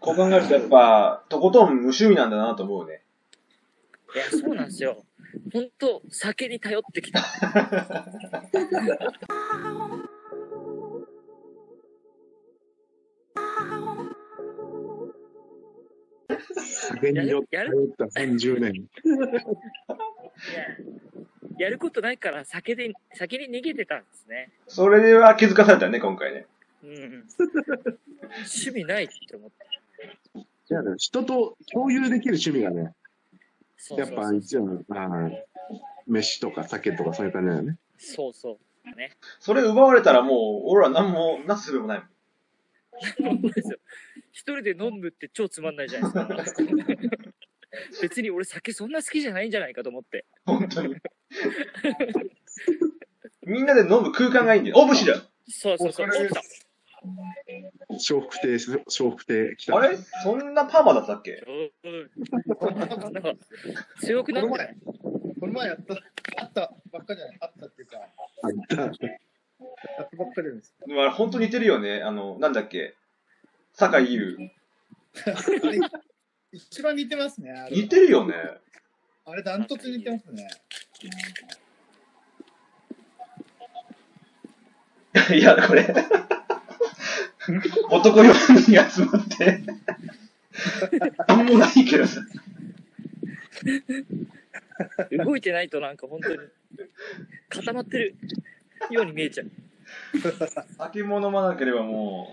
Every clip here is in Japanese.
こう考えるとやっぱ、とことん無趣味なんだなと思うね。いや、そうなんですよ。本当酒に頼ってきた。酒によってやる頼った30年。いや、やることないから酒で、先に逃げてたんですね。それでは気づかされたね、今回ね。うん。趣味ないって思って。いや人と共有できる趣味がね、そうやっぱ一応、あー飯とか酒とかそういう感じだよね。そうそう。ね。それ奪われたらもう、俺ら何も、なすすべもないもん。本当ですよ。一人で飲むって超つまんないじゃないですか。別に俺酒そんな好きじゃないんじゃないかと思って。本当に。みんなで飲む空間がいいんだよ。お、武士だそうそうそう。笑福亭、笑福亭来た。あれ？そんなパーマだったっけ？うんなんか強くなってないこの前やった、あったばっかじゃない？あったっていうか、あったやったばっかりなんです。でもあれ本当似てるよね。あの、なんだっけ？酒井優。一番似てますね。似てるよね。あれ、ダントツ似てますね。いや、これ。男4人に集まって。なんもないけどさ。動いてないとなんか本当に固まってるように見えちゃう。酒も飲まなければも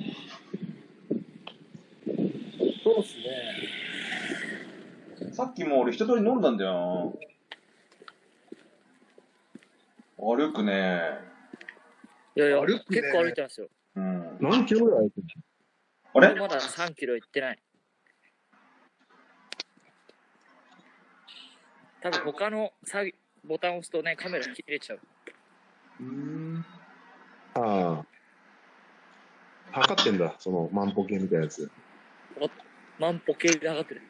そうっすね。う、さっきも俺一通り飲んだんだよな。歩くね。いやいや、歩くね結構歩いてますよ。うん。何キロぐらい歩いてるあれ？まだ3キロ行ってない。多分他の作業ボタンを押すとね、カメラ切れちゃう。うん。ああ。測ってんだ、その万歩計みたいなやつ。万歩計で上がってる。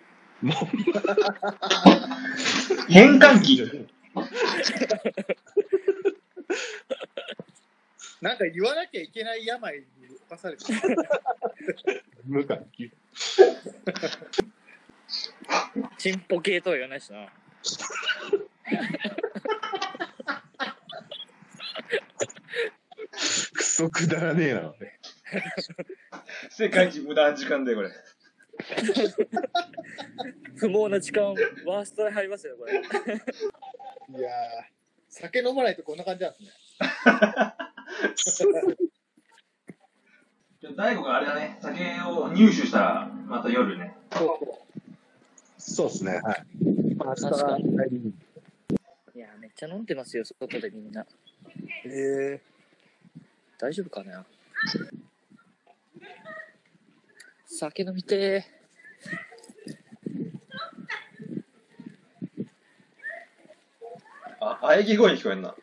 変換器。なんか言わなきゃいけない病に侵されてる。無感気チンポ系とは言わないしな。クソくだらねえな。世界一無駄な時間だよ、これ。不毛な時間、ワーストで入りますよ、これ。いやー、酒飲まないとこんな感じなんですね。大悟があれだね、酒を入手したら、また夜ね。そうですね、はい。明確かに帰りにいや、めっちゃ飲んでますよ、外でみんな。へえ大丈夫かな？酒飲みてあ、喘ぎ声に聞こえんな。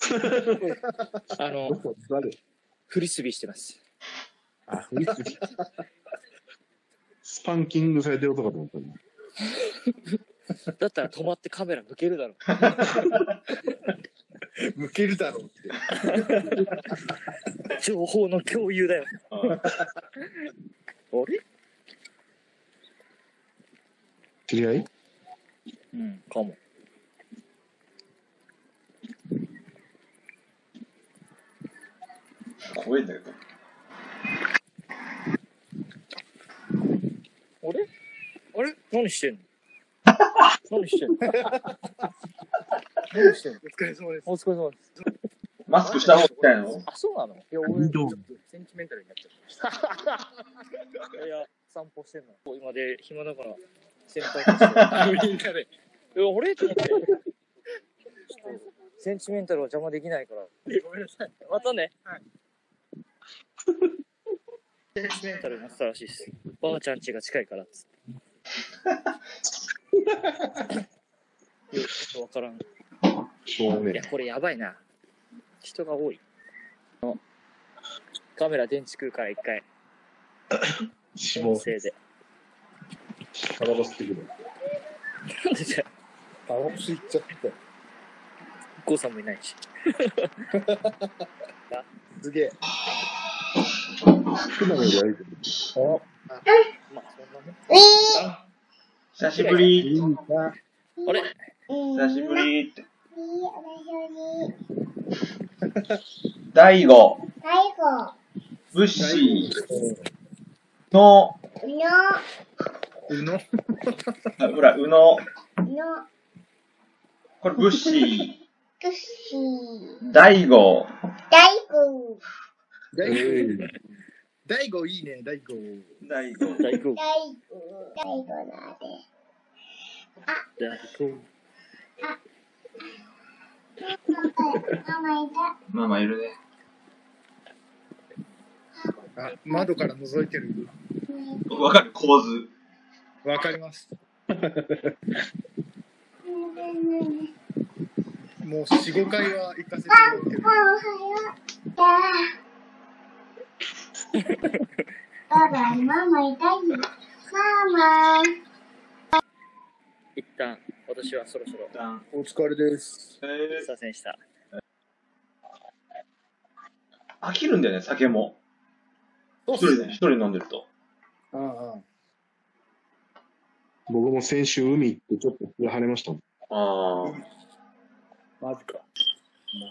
ー。あの、誰フリスビーしてます。あ、フリスパンキングされてる音かと思ったね。だったら止まってカメラ向けるだろ。向けるだろうって。情報の共有だよ。ああれ？知り合い？うん、かも。怖いんだけど。あれあれ何してんの？何してんの？何してんの？お疲れ様です。お疲れ様です。マスクした方がいいんじゃないの？あ、そうなの？いや、俺、ちょっとセンチメンタルになっちゃった。いやいや、散歩してんの。今で暇だから、先輩たちと。みんなで。え、俺と思って。ちょっとセンチメンタルは邪魔できないから。ごめんなさい。またね。はい。センチメンタルになってたらしいです。ばあちゃん家が近いからっつって。よくちょっとわからん。しょうがねいや、これやばいな。人が多い。あカメラ電池食うから一回、え。死亡音。声で。タバコ吸ってくる。なんでじゃタバコ吸いっちゃって。ゴーさんもいないし。すげえ。あまあ、そんなね。久しぶり。あれ？久しぶりって。大悟、ブッシー、の、うのあほら、うの、これブッシー、大悟、大悟、えい 大悟いいね、大悟。大悟。大工。大工。ママいるね。あ、窓から覗いてる。わかる構図。わかります。もう4、5回は行かせてもらってる。一旦、私はそろそろお疲れです。えすいませんでした。ー飽きるんだよね、酒も。そうっすね一人で、一。人飲んでると。うんうん。僕も先週海行ってちょっと晴れましたもん。ああ。マジか。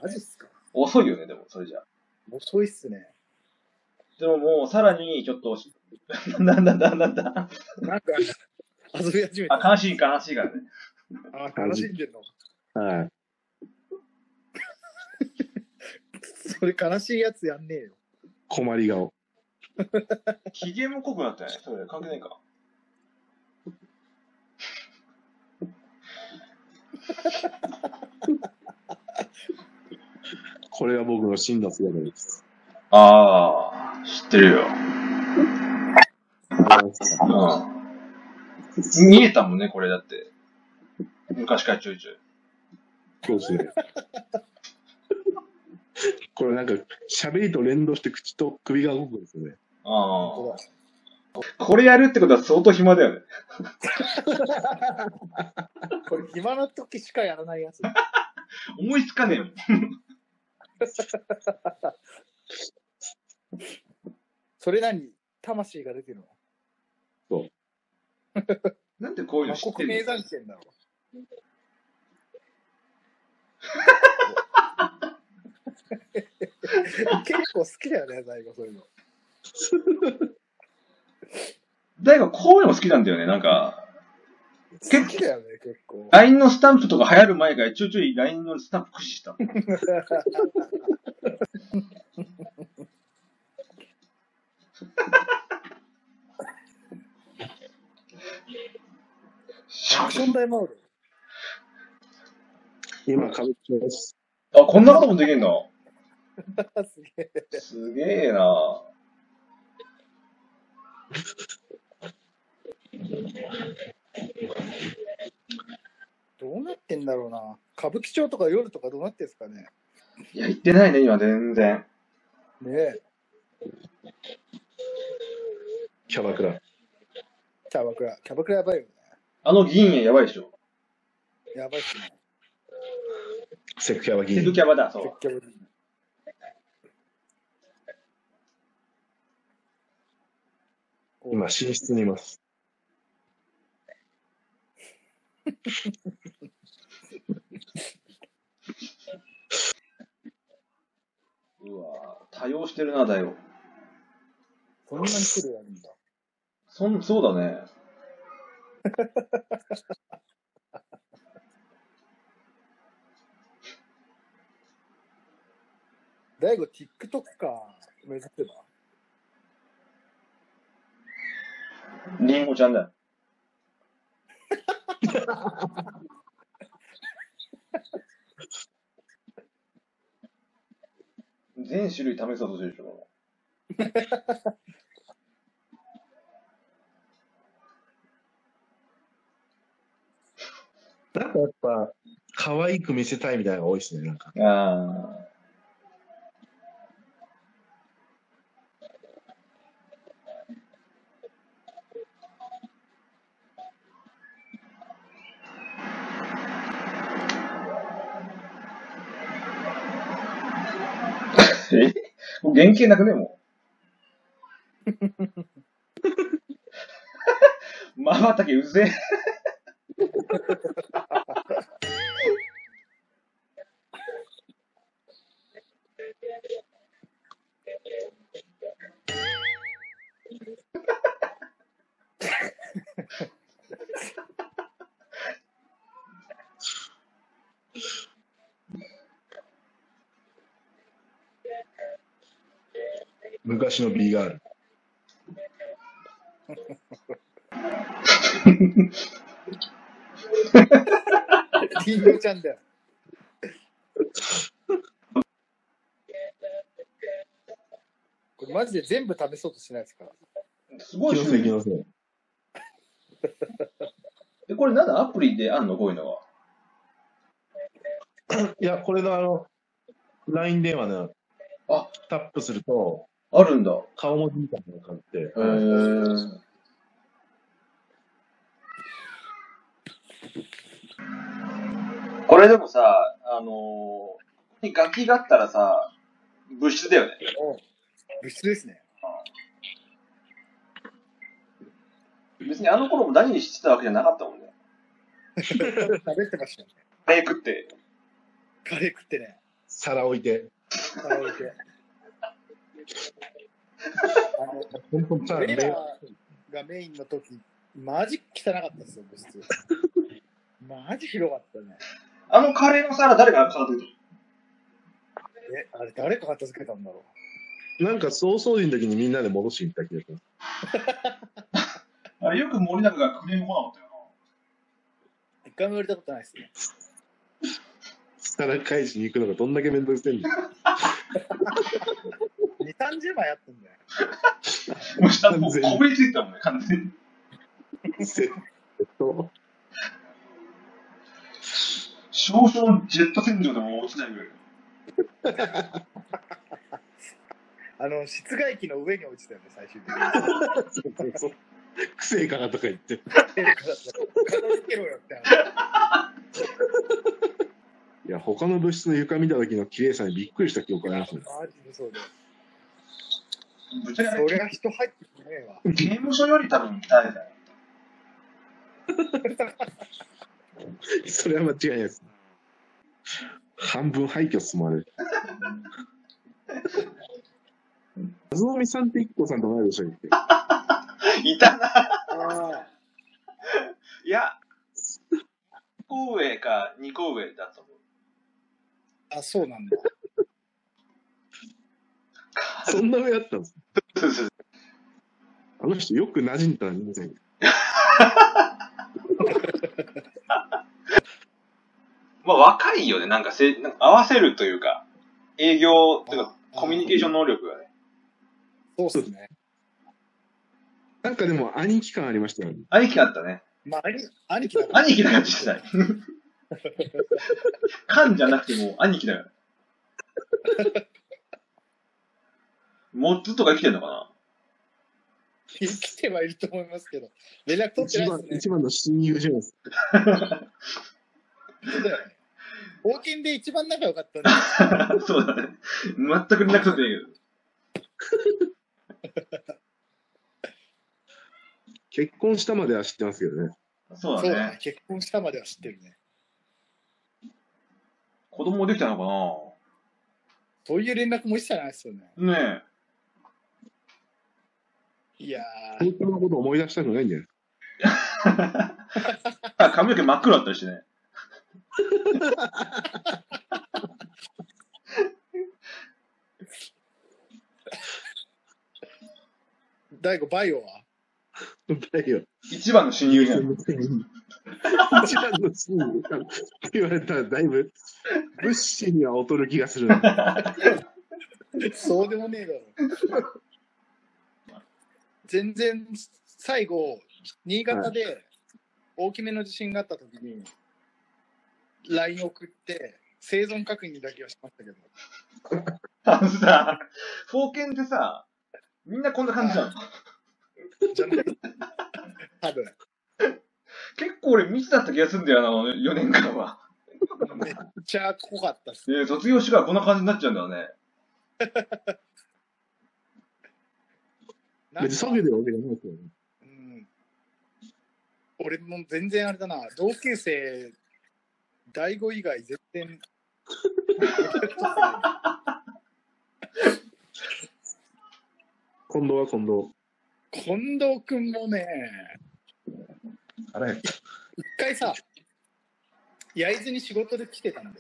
マジっすか。遅いよね、でも、それじゃ。遅いっすね。でももう、さらに、ちょっと、なんだなんだなんだ。なんか、遊び始めた。あ、悲しい悲しいからね。あ、悲しんでんの。はい。それ悲しいやつやんねえよ。困り顔。機嫌も濃くなったよね。それ関係ないか。これが僕の死んだ姿です。ああ、知ってるよ。うん。見えたもんね、これだって。昔からちょいちょい。そうですね。これなんか、喋りと連動して口と首が動くんですよね。あ本あ。これやるってことは相当暇だよね。これ暇な時しかやらないやつ。思いつかねえもん。それ何魂が出てるの？なんでこういうの魔知って国名るの山県だろ。結構好きだよね、大悟、そういうの。大悟こういうの好きなんだよね。なんか、好きだよね、結構。LINE のスタンプとか流行る前からちょいちょい LINE のスタンプ駆使した。アクション大魔王今、歌舞伎町です。あ、こんなこともできんの？だ すげえ。すげえなどうなってんだろうな。歌舞伎町とか夜とかどうなってんすかね。いや、言ってないね、今全然。ねえ。キャバクラ。キャバクラ。キャバクラやばいよね。あの銀円やばいでしょ。やばいっすね。セクキャバ議セク員。キャバだ、そう。キャバクラ今、寝室にいます。うわ多用してるな、だよ。そんなに種類あるんだ。そん、そうだね。大悟、TikTok か。目指せば。リンゴちゃんだよ。全種類試そうとしてるでしょ。なんかやっぱ、可愛く見せたいみたいなのが多いですね、なんか。ああ。え？もう原型なくねもう。まばたきうぜえ。昔の B ガール。リンゴちゃんだよ。これマジで全部食べそうとしないですか？ら。すごい気のせい気のせい。え、これなんだ？アプリであんの？こういうのは。いや、これのあの、LINE 電話のあタップすると、あるんだ。顔文字みたいなのがあって、へー。これでもさ、あのー、楽器があったらさ、物質だよね。物質ですね。別にあの頃も何にしてたわけじゃなかったもんね。食べてましたよね。カレー食って。カレー食ってね。皿置いて、カレー置いて。あの、俺らねがメインの時、マジ汚かったですよ、物質。マジ広かったね。あのカレーの皿誰が片付けえ、あれ誰か片付けたんだろなんか総掃除の時にみんなで戻しに行った気がします。た あれよく森永がクレーム来なかったよう。一回も言われたことないですね。皿返しに行くのがどんだけめんどくせえんだよ。2、30枚あったんだよ。な。もう下もうこびりついてたもんね、完全に。せえっと、少々ジェット洗浄でも落ちないぐらい。あの、室外機の上に落ちたよね、最終的に。そうそうそう。癖かなとか言って。片付けろよって他の物質の床見た時の綺麗さにびっくりした記憶がありますね。マジでそ人入ってこねえわ。刑務所より多分大変だよ。それは間違いないです。半分廃墟っすもん、あれ。あずのみさんって一個さんと同い年だっけ？いたな。あいや、1個上か2個上だと。あ、そうなんだ。そんな上だったんですそうそうあの人よく馴染んだな、皆さんに。まあ若いよね、なんかせなんか合わせるというか、営業というかあコミュニケーション能力がね。そうっすね。なんかでも兄貴感ありましたよね。兄貴だったね。まあ、兄兄貴だから。兄貴だからしてない。勘じゃなくてもう兄貴だから。モッツとか生きてんのかな？生きてはいると思いますけど、連絡取ってないですね。一番の親友じゃないですか。そうだよね。冒険で一番仲良かったんで そうだね。全く連絡取ってない 結婚したまでは知ってますけどね。けど。そうそうだね。。だね結婚したまでは知ってるね。子供できたのそういう連絡も一切ないですよね。かなねいや本当のこと思い出したくないんじゃないえ。あ髪の毛真っ黒だったりしてね。ー、大悟、バイオは？だよ。一番の親友じゃん。一番の親友かって言われたらだいぶ物資には劣る気がするな。そうでもねえだろ。全然、最後、新潟で大きめの地震があった時に、LINE 送って、生存確認だけはしましたけど。あのさ、封建ってさ、みんなこんな感じじゃん。じゃない多分。結構俺密だった気がするんだよな、あの4年間は。めっちゃ濃かったっす。で、卒業してからこんな感じになっちゃうんだよね。別に削げてるわけじゃないですよね。うん俺も全然あれだな、同級生、大悟以外全然。近藤は近藤。近藤君もね、あれ一回さ、焼津に仕事で来てたんだよ。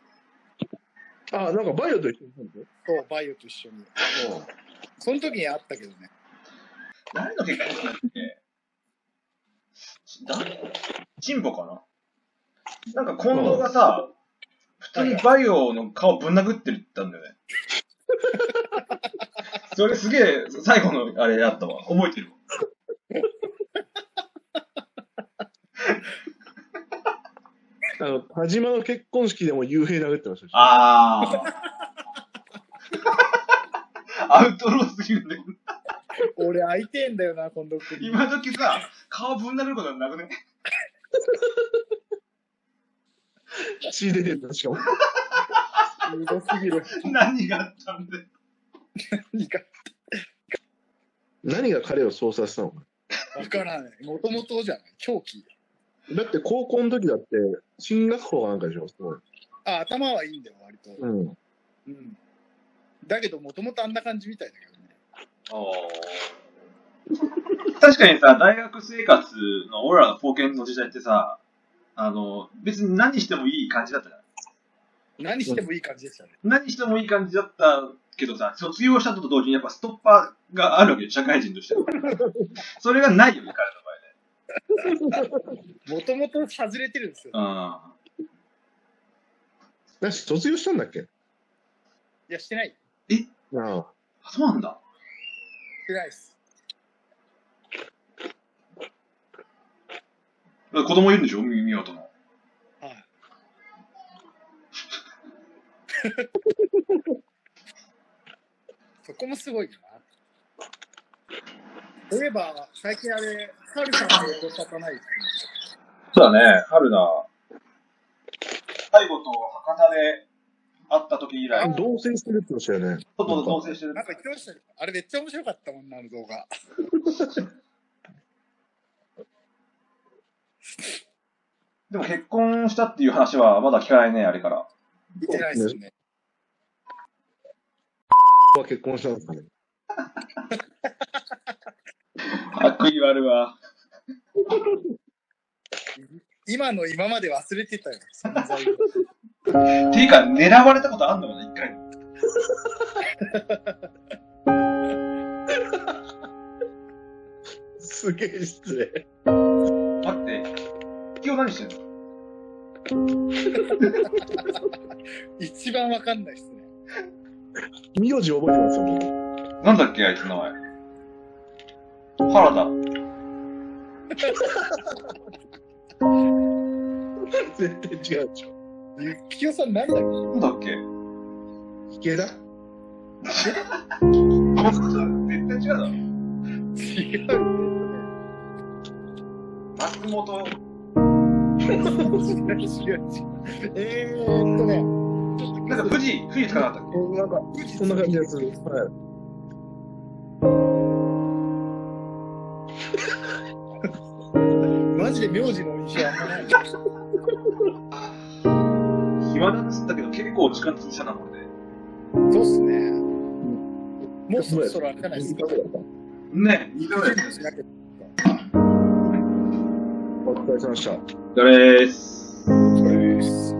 あ、なんかバイオと一緒にんだよ。そう、バイオと一緒に。その時に会ったけどね。誰の結婚式だっけだチンポかな？なんか近藤がさ、普通にバイオの顔ぶん殴ってるって言ったんだよね。それすげえ、最後のあれやったわ。覚えてるわ。あの、田島の結婚式でも幽閉殴ってましたし。ああ。アウトローすぎるんだけど。俺会いてえんだよな、近藤君に。今時さ、顔ぶん殴ることはなくね血出てるんだ、しかも。すごすぎる。何があったんだよ。何か何が彼を操作したのか。わからない。もともとじゃない。狂気。だって高校の時だって、進学校かなんかでしょ、すごい。あ、頭はいいんだよ、割と。うん。うん。だけど、もともとあんな感じみたいだけどね。確かにさ、大学生活の俺らの封建の時代ってさ、あの、別に何してもいい感じだったじゃん。何してもいい感じでしたね。何してもいい感じだったけどさ、卒業したと同時にやっぱストッパーがあるわけよ、社会人として。それがないよね、もともと外れてるんですよ。彼の場合ね。だし、卒業したんだっけ？いや、してない。ああ。うん。あ、そうなんだ。してないです。子供いるんでしょ？見事の。はい。そこもすごいな。そういえば、最近あれ、ハルさんの音沙汰ないですそうだね、春菜。最後と博多で会った時以来、ち同棲してるって言ってましたよね。ょっと同棲してるね。なんか言ってましたね。あれめっちゃ面白かったもんな、あの動画。でも結婚したっていう話はまだ聞かないね、あれから。見てないですね。は結婚したんですかね。悪意はあるわ。今の今まで忘れてたよ、存在を。っていうか、狙われたことあんのかな、一回。すげえ失礼。待って、今日何してんの？一番わかんないですね。名字覚えてますよ、僕なんだっけ、あいつの名前。原田。絶対違うでしょ。ゆっきよさんなんだっなんだっけ？池田？絶対違うだろ。け違う松本。違う違う違う。えーっとね、なんか富士、富士つかなかったっけ？なんか、そんな感じです。はい。マジで名字の印象あんまない。暇だっつったけど、結構時間潰したな、これで。そうっすね。もうそろそろあれじゃないですか？ね、2回ぐらいですね。お疲れ様でした。お疲れーす。そうです。